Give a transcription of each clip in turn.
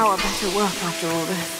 to work after all this.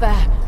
Father!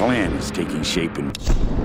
Plan is taking shape and...